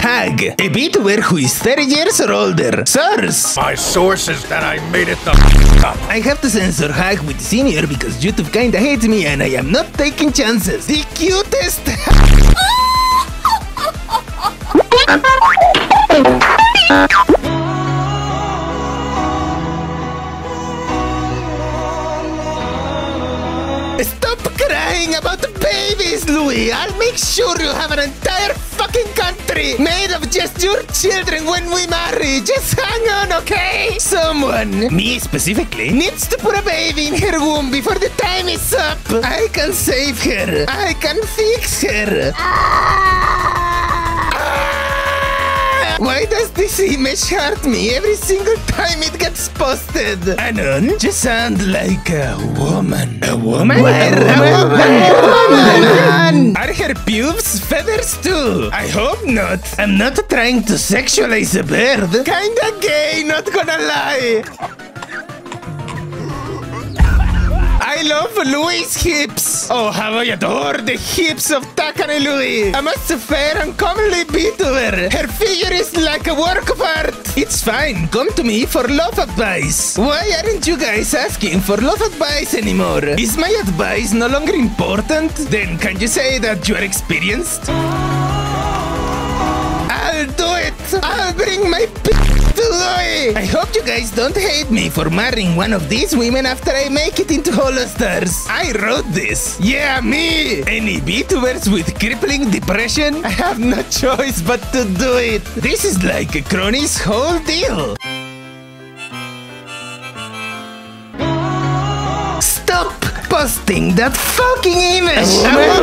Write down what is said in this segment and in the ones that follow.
Hag, a VTuber who is 30 years or older. Source! My source is that I made it the f- up. I have to censor Hag with senior because YouTube kinda hates me and I am not taking chances. The cutest Stop crying about the babies, Lui! I'll make sure you have an entire fucking country made of just your children when we marry! Just hang on, okay? Someone, me specifically, needs to put a baby in her womb before the time is up! I can save her! I can fix her! Ah! Why does this image hurt me every single time it gets posted? Anon, you sound like a woman. A woman? Where? A woman? A woman? Are her pubes feathers too? I hope not. I'm not trying to sexualize a bird. Kinda gay, not gonna lie. I love Lui's hips. Oh, how I adore the hips of Takane Lui. I must fair and commonly VTuber. Her figure is like a work of art. It's fine. Come to me for love advice. Why aren't you guys asking for love advice anymore? Is my advice no longer important? Then can you say that you are experienced? I'll do it! I'll bring my p to Lui! I hope you guys don't hate me for marrying one of these women after I make it into Holostars. I wrote this. Yeah, me! Any VTubers with crippling depression? I have no choice but to do it. This is like a Kronii's whole deal. Posting that fucking image! Oh,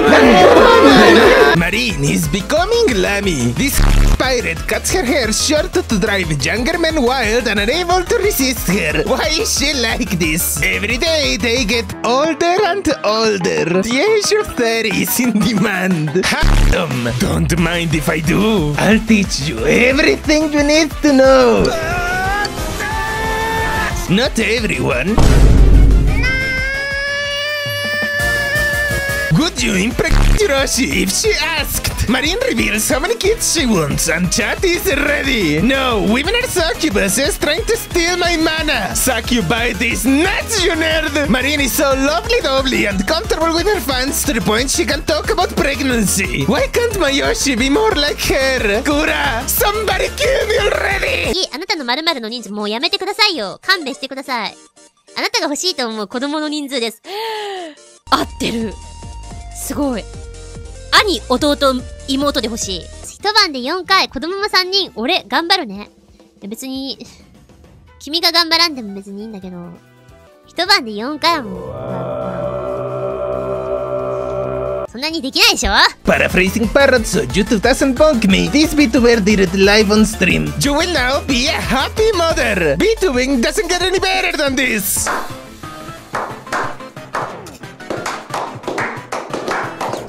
Marine is becoming Lamy. This pirate cuts her hair short to drive younger men wild and unable to resist her. Why is she like this? Every day they get older and older. The age of 30 is in demand. Adam, don't mind if I do. I'll teach you everything you need to know. Not everyone. Would you impregnate Hiroshi if she asked? Marine reveals how many kids she wants, and chat is ready. No, women are succubuses trying to steal my mana. Succubi this nuts, you nerd. Marine is so lovely, lovely, and comfortable with her fans to the point she can talk about pregnancy. Why can't Mayoshi be more like her? Kura, somebody kill me already! いい、あなたの〇〇の人数もうやめてくださいよ。勘弁してください。あなたが欲しいと思う子供の人数です。合ってる。すごい。兄、弟、妹で欲しい。一晩で4回、子供も3人、俺、頑張るね。いや別に、君が頑張らんでも別にいいんだけど、一晩で4回はもそんなにできないでしょ Paraphrasing Parrot so YouTube doesn't bonk me, this VTuber did it live on stream. You will now be a happy mother! VTubing doesn't get any better than this!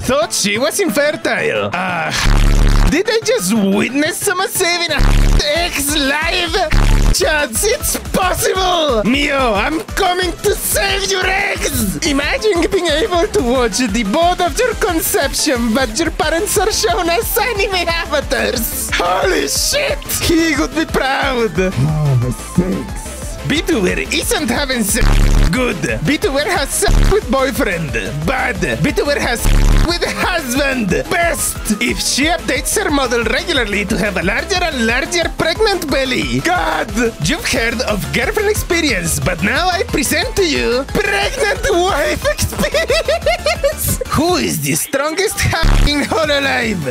Thought she was infertile. Ah, did I just witness someone saving a ex live? Chance, it's possible! Mio, I'm coming to save your eggs! Imagine being able to watch the both of your conception, but your parents are shown as anime avatars! Holy shit! He would be proud! VTuber isn't having sex good. VTuber has sex with boyfriend. Bad. VTuber has sex with husband. Best. If she updates her model regularly to have a larger and larger pregnant belly. God, you've heard of girlfriend experience, but now I present to you pregnant wife experience. Who is the strongest hack in Hololive?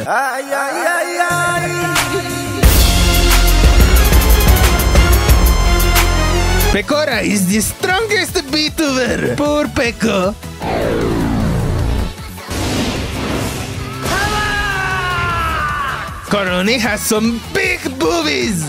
Pekora is the strongest VTuber! Poor Peco! Korone has some big boobies!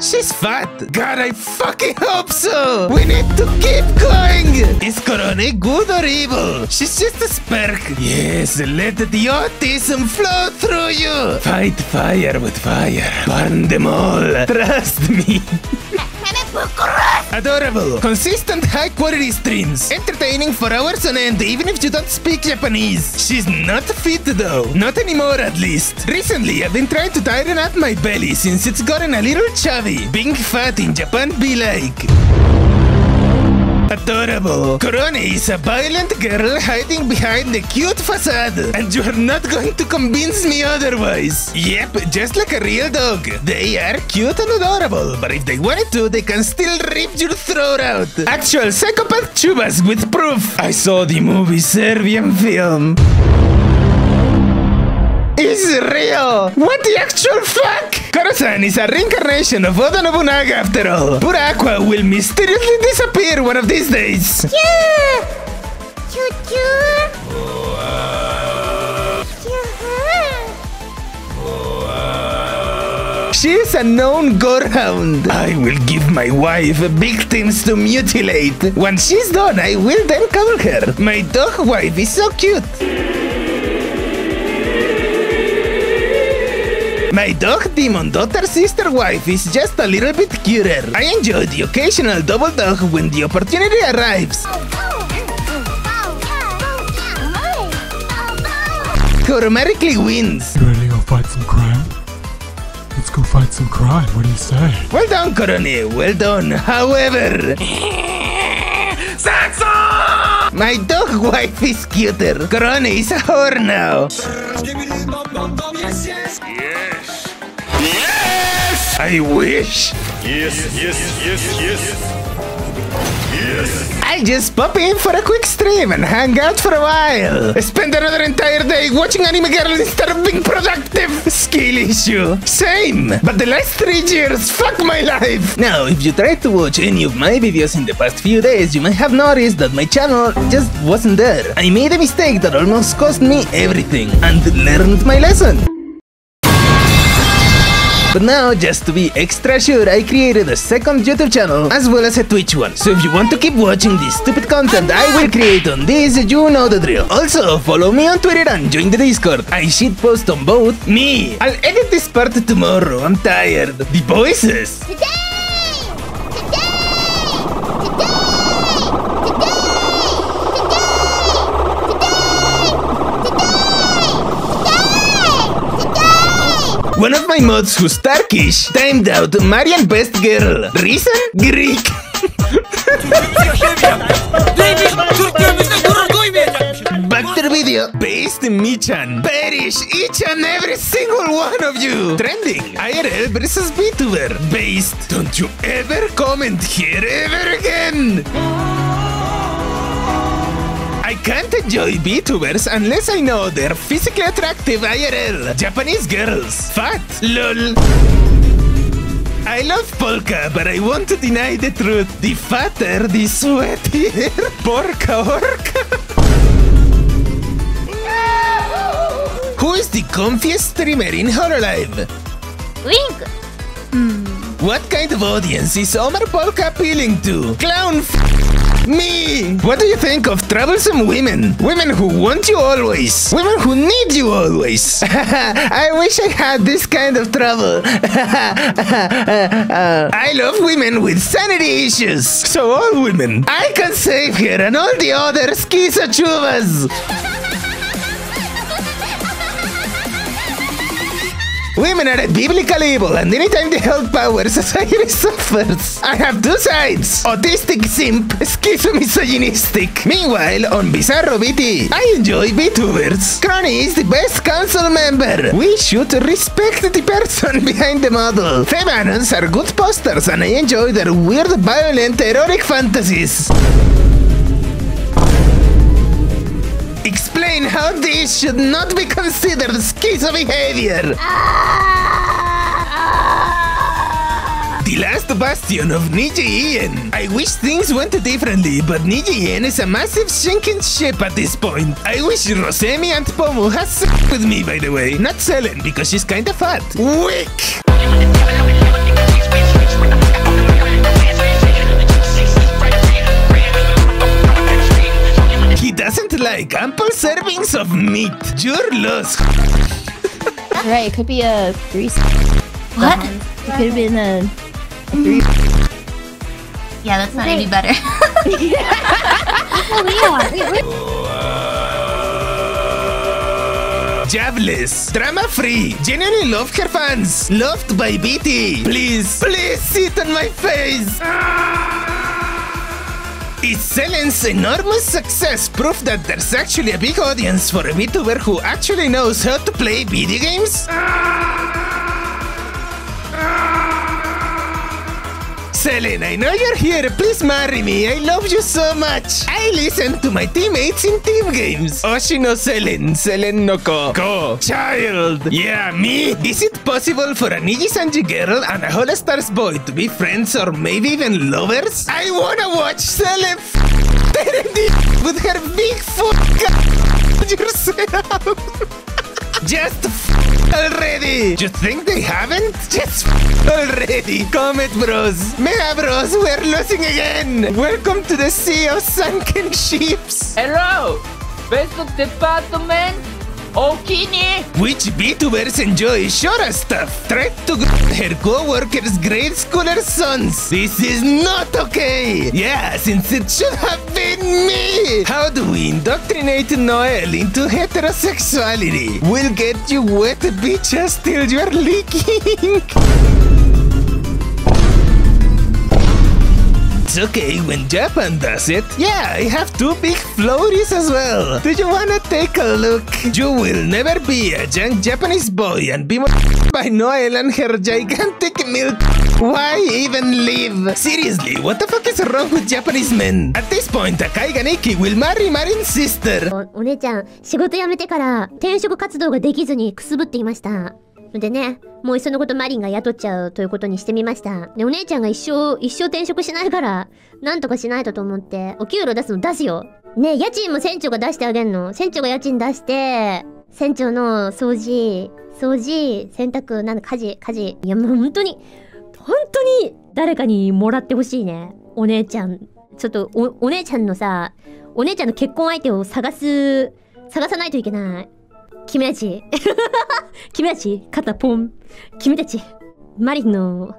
She's fat! God, I fucking hope so! We need to keep going! Is Korone good or evil? She's just a spark. Yes, let the autism flow through you! Fight fire with fire. Burn them all. Trust me. Adorable, consistent, high quality streams, entertaining for hours on end, even if you don't speak Japanese. She's not fit though, not anymore at least. Recently, I've been trying to tighten up my belly since it's gotten a little chubby. Being fat in Japan be like. Adorable. Korone is a violent girl hiding behind a cute facade, and you're not going to convince me otherwise. Yep, just like a real dog. They are cute and adorable, but if they wanted to, they can still rip your throat out. Actual psychopath chubas with proof. I saw the movie Serbian film. Is real! What the actual fuck? Karasan is a reincarnation of Oda Nobunaga after all. Poor Aqua will mysteriously disappear one of these days. Yeah! Choo choo! She is a known gorehound. I will give my wife victims to mutilate. Once she's done, I will then cuddle her. My dog wife is so cute. My dog demon daughter sister wife is just a little bit cuter. I enjoy the occasional double dog when the opportunity arrives. Automatically wins. You ready to go fight some crime? Let's go fight some crime. What do you say? Well done, Korone. Well done. However, my dog wife is cuter. Korone is a whore now. I wish. Yes, yes, yes, yes. Yes. I just pop in for a quick stream and hang out for a while. Spend another entire day watching Anime Girl instead of being productive. Skill issue. Same. But the last three years, fuck my life. Now, if you tried to watch any of my videos in the past few days, you might have noticed that my channel just wasn't there. I made a mistake that almost cost me everything and learned my lesson. But now, just to be extra sure, I created a second YouTube channel as well as a Twitch one. So if you want to keep watching this stupid content I will create on this, you know the drill. Also, follow me on Twitter and join the Discord. I shit post on both. Me! I'll edit this part tomorrow, I'm tired. The voices! One of my mods who's Turkish timed out Marian Best Girl. Reason? Greek. Back to the video. Based in Michan. Perish each and every single one of you. Trending. IRL versus VTuber. Based. Don't you ever comment here ever again. I can't enjoy VTubers unless I know they're physically attractive IRL. Japanese girls. Fat. LOL. I love polka, but I won't deny the truth. The fatter, the sweatier. Porca orca. Who is the comfiest streamer in Hololive? Wink! Hmm. What kind of audience is Omaru Polka appealing to? Clown f- me! What do you think of troublesome women? Women who want you always. Women who need you always. I wish I had this kind of trouble. I love women with sanity issues. So all women. I can save her and all the other schizochuvas. Women are biblical evil, and anytime they hold power, society suffers. I have two sides autistic simp, schizomisogynistic. Meanwhile, on Bizarro BT, I enjoy VTubers. Kronii is the best council member. We should respect the person behind the model. Femanons are good posters, and I enjoy their weird, violent, erotic fantasies. Explain how this should not be considered schizo behavior. The last bastion of NijiEN. I wish things went differently, but NijiEN is a massive sinking ship at this point. I wish Rosemi and Pomu has sex with me, by the way. Not Selen, because she's kinda fat. Wick! Like ample servings of meat. You're lost. Right, it could be a three. What? It could have been a, a three. Yeah, that's not any better. Jobless, drama free, genuinely love her fans, loved by BT. Please, please sit on my face. Ah! Is Selen's enormous success proof that there's actually a big audience for a VTuber who actually knows how to play video games? Ah! Selen, I know you're here. Please marry me. I love you so much. I listen to my teammates in team games. Oh, Oshino Selen, Selen no ko. Ko. Child. Yeah, me. Is it possible for a Nijisanji girl and a Holostars boy to be friends or maybe even lovers? I wanna watch Selen with her big foot yourself. Just already! You think they haven't? Just f- already! Comet Bros! Mega Bros, we're losing again! Welcome to the sea of sunken ships! Hello! Best department? Okini! Which VTubers enjoy Shora stuff? Tried to her co-workers' grade schoolers' sons. This is not okay! Yeah, since it should have been me! How do we indoctrinate Noel into heterosexuality? We'll get you wet bitches till you're leaking! It's okay when Japan does it. Yeah, I have two big floaties as well. Do you wanna take a look? You will never be a young Japanese boy and be by Noel and her gigantic milk. Why even live? Seriously, what the fuck is wrong with Japanese men? At this point, Akai Ganeki will marry Marin's sister. おお姉ちゃん、仕事辞めてから転職活動ができずにくすぶっていました。 でね、もういっそのことマリンが雇っちゃうということにしてみました。で、お姉ちゃんが一生、一生転職しないから、なんとかしないとと思って、お給料出すの出すよ。ね家賃も船長が出してあげんの。船長が家賃出して、船長の掃除、掃除、洗濯、なんだ、家事、家事。いや、もう本当に、本当に誰かにもらってほしいね。お姉ちゃん。ちょっとお、お姉ちゃんのさ、お姉ちゃんの結婚相手を探す、探さないといけない。君たち。君たち、肩ポン。君たち、マリンの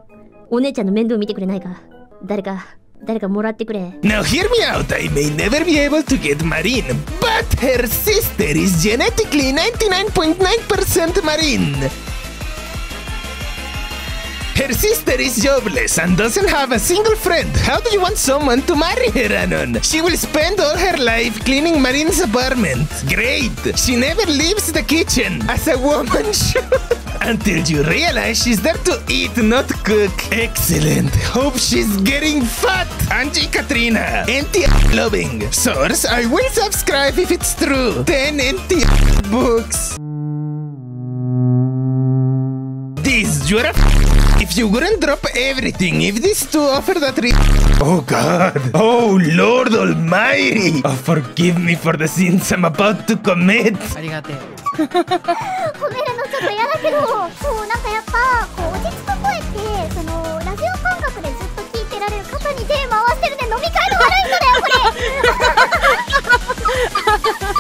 お姉ちゃんの面倒見てくれないか。誰か、誰かもらってくれ。Now hear me out, I may never be able to get Marine, but her sister is genetically 99.9% Marine. Her sister is jobless and doesn't have a single friend. How do you want someone to marry her, Anon? She will spend all her life cleaning Marine's apartment. Great! She never leaves the kitchen, as a woman should. Until you realize she's there to eat, not cook. Excellent. Hope she's getting fat. Angie Katrina. NT loving. Source, I will subscribe if it's true. 10 NT books. This, you're a if you wouldn't drop everything, if these two offer that re- Oh god. Oh Lord Almighty. Oh, forgive me for the sins I'm about to commit. ありがてえ。褒めるのちょっと嫌だけどそうなんかやっぱこう落ち着く声ってそのラジオ感覚でずっと聞いてられる肩に手回してるで飲み会の悪い人だよこ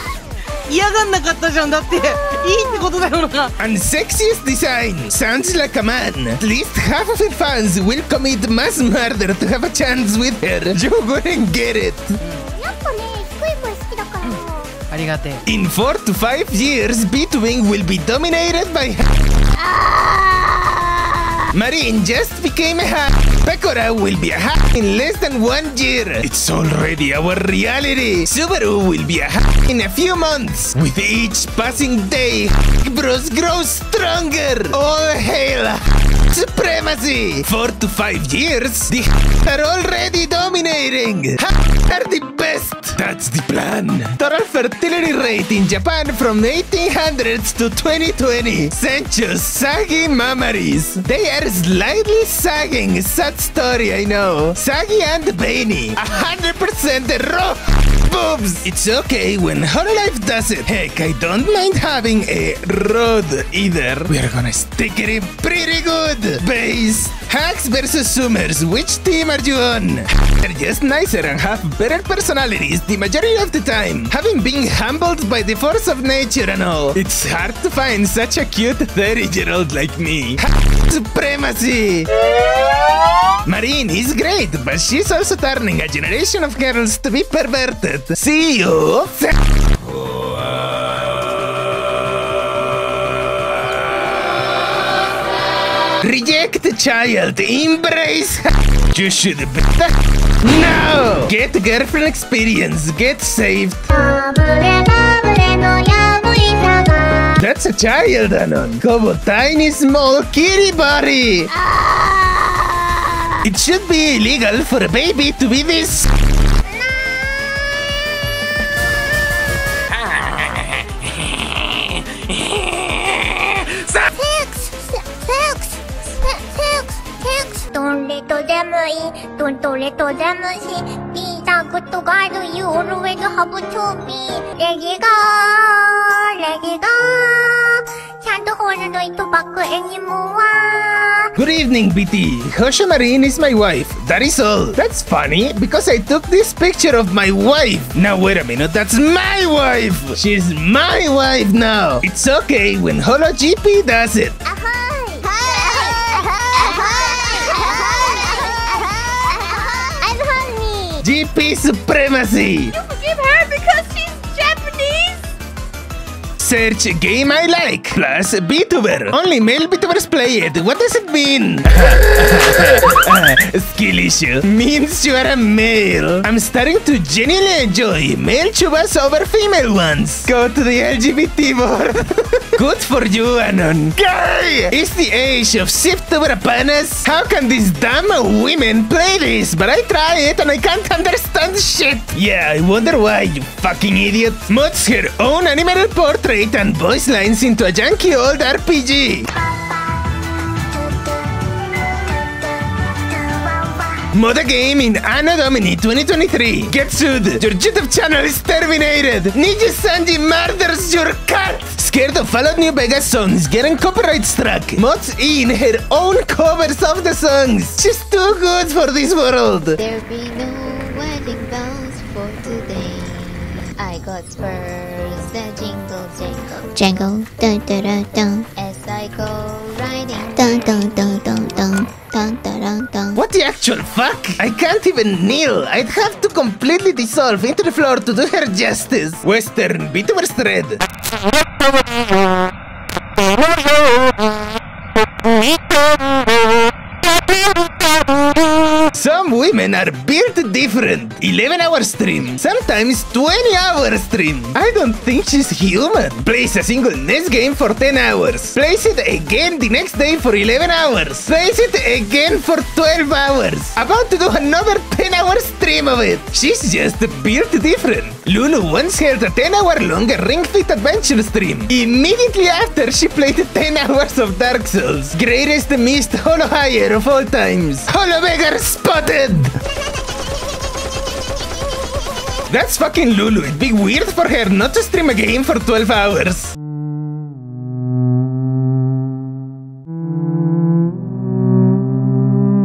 れ 嫌がんなかったじゃん。だって、いいってことだよな。 And sexiest design sounds like a man. At least half of her fans will commit mass murder to have a chance with her. You wouldn't get it. やっぱね低い声好きだからありがてえ。 In four to five years, Beatwing will be dominated by. Marine just became a hack. Pekora will be a hack in less than one year. It's already our reality. Subaru will be a hack in a few months. With each passing day, Bros grows stronger. All hail supremacy. Four to five years, the are already dominating. They are the best. That's the plan. Total fertility rate in Japan from 1800s to 2020. Senchos saggy mammaries. They are slightly sagging. Sad story, I know. Saggy and. Hundred percent raw boobs. It's okay when her life does it. Heck, I don't mind having a road either. We're gonna stick it in pretty good. Base. Hacks versus Zoomers. Which team are you on? They're just nicer and have better personalities the majority of the time. Having been humbled by the force of nature and all, it's hard to find such a cute 30 year old like me. Supremacy! Marine is great, but she's also turning a generation of girls to be perverted. See you! Reject the child, embrace You should be No! Get girlfriend experience, get saved. That's a child, Anon. Go tiny small kitty body. It should be illegal for a baby to be this. Don't let them in, don't let them see. Be the good God you always have to be. Let it go, let it go. Can't hold it back anymore. Good evening, BT. Houshou Marine is my wife. That is all. That's funny because I took this picture of my wife. Now, wait a minute. That's my wife. She's my wife now. It's okay when Holo GP does it. GP supremacy. Forgive her Search game I like plus VTuber. Only male VTubers play it. What does it mean? Skill issue means you are a male. I'm starting to genuinely enjoy male chubas over female ones. Go to the LGBT board. Good for you, Anon. Gay! It's the age of SIFTuber apanas. How can these damn women play this? But I try it and I can't understand shit. Yeah, I wonder why, you fucking idiot. Mods her own animated portrait and voice lines into a janky old RPG. Moda game in Anno Domini 2023. Get sued. Your YouTube channel is terminated. Ninja Sanji murders your cat. Scared of Fallout New Vegas songs getting copyright struck. Mods in her own covers of the songs. She's too good for this world. There be no wedding bells for today. I got spurs that jangle. Jangle, dun dun. As I go riding, dun dun dun dun dun. Dun dun. What the actual fuck? I can't even kneel. I'd have to completely dissolve into the floor to do her justice. Western VTuber thread. Some women are built different. 11 hour stream, sometimes 20 hour stream. I don't think she's human. Plays a single NES game for 10 hours. Plays it again the next day for 11 hours. Plays it again for 12 hours. About to do another 10 hour stream of it. She's just built different. Lulu once held a 10 hour long Ring Fit Adventure stream. Immediately after she played 10 hours of Dark Souls. Greatest missed Holo Higher of all times. Holo Beggar spotted! That's fucking Lulu. It'd be weird for her not to stream a game for 12 hours.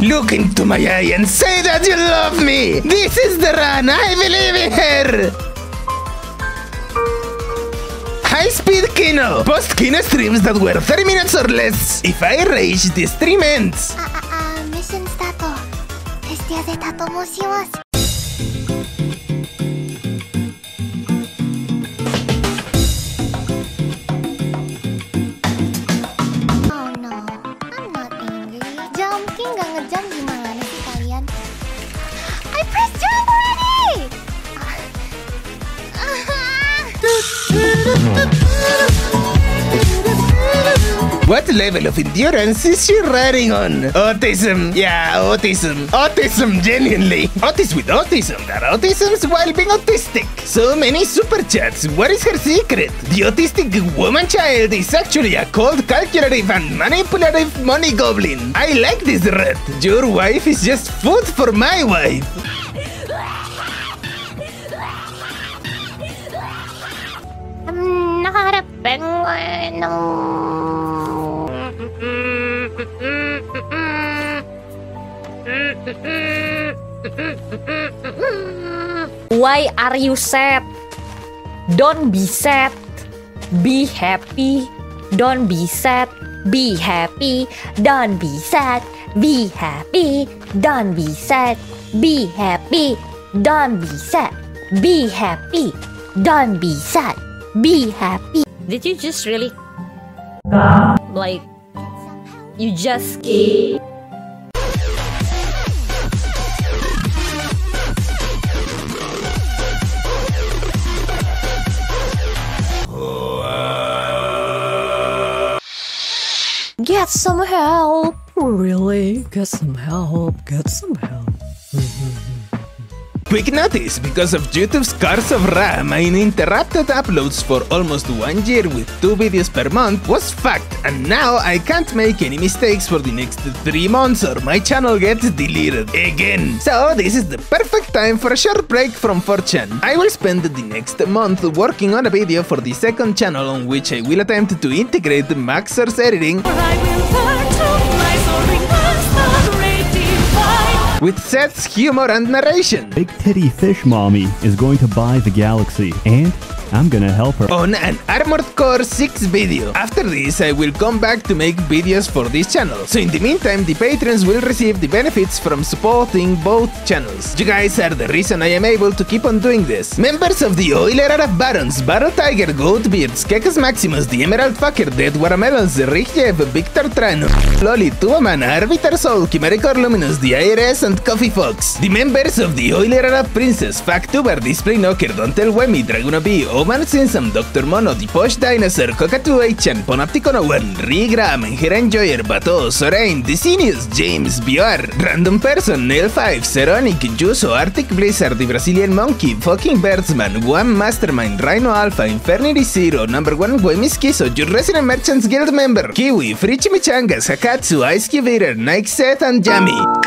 Look into my eye and say that you love me! This is the run! I believe in her! High Speed Kino! Post Kino streams that were 30 minutes or less. If I rage, the stream ends. あ、あ、あ、ミッションスタート。テスティアゼタと申します。 Level of endurance is she riding on? Autism. Yeah, autism. Autism, genuinely. Autis with autism. That autisms while being autistic. So many super chats. What is her secret? The autistic woman child is actually a cold, calculative, and manipulative money goblin. I like this rat. Your wife is just food for my wife. Hmm, nakaharap penguin ng... Why are you sad? Don't be sad. Be happy. Don't be sad. Be happy. Don't be sad. Be happy, don't be sad. Be happy, don't be sad. Be happy, don't be sad. Be happy. Did you just really like you just keep. Get some help. Really? Get some help. Get some help. Quick notice, because of YouTube's curse of RAM, my uninterrupted uploads for almost one year with two videos per month was fucked, and now I can't make any mistakes for the next three months or my channel gets deleted again. So this is the perfect time for a short break from 4chan. I will spend the next month working on a video for the second channel on which I will attempt to integrate Max0r's editing with Seth's humor and narration. Big Titty Fish Mommy is going to buy the galaxy, and I'm gonna help her. on an Armored Core 6 video. After this, I will come back to make videos for this channel. So in the meantime, the patrons will receive the benefits from supporting both channels. You guys are the reason I am able to keep on doing this. Members of the Oiler Arab Barons, Battle Tiger, Goatbeard, Kekas Maximus, the Emerald Fucker, Dead Watermelons, Richjev, Victor Trano, Loli, Tuaman, Arbiter Soul, Chimericor Luminous, the IRS, and Coffee Fox. The members of the Oiler Arab Princess, Factuber, Display Knocker, Dontel Wemi, Draguna Oman Sinsam, Dr. Mono, The Posh Dinosaur, Cockatoo H-chan, Ponapticon Owen, Rigram, Hera Enjoyer, Bato, Sorain, Decinius, James, BR, Random Person, Nail 5, Seronic, Juso, Arctic Blizzard, The Brazilian Monkey, Fucking Birdsman, One Mastermind, Rhino Alpha, Infernity Zero, Number 1 Guemiskiso, Your Resident Merchants Guild member, Kiwi, Free Chimichangas, Hakatsu, Ice Cube Nike Seth, and Jammy.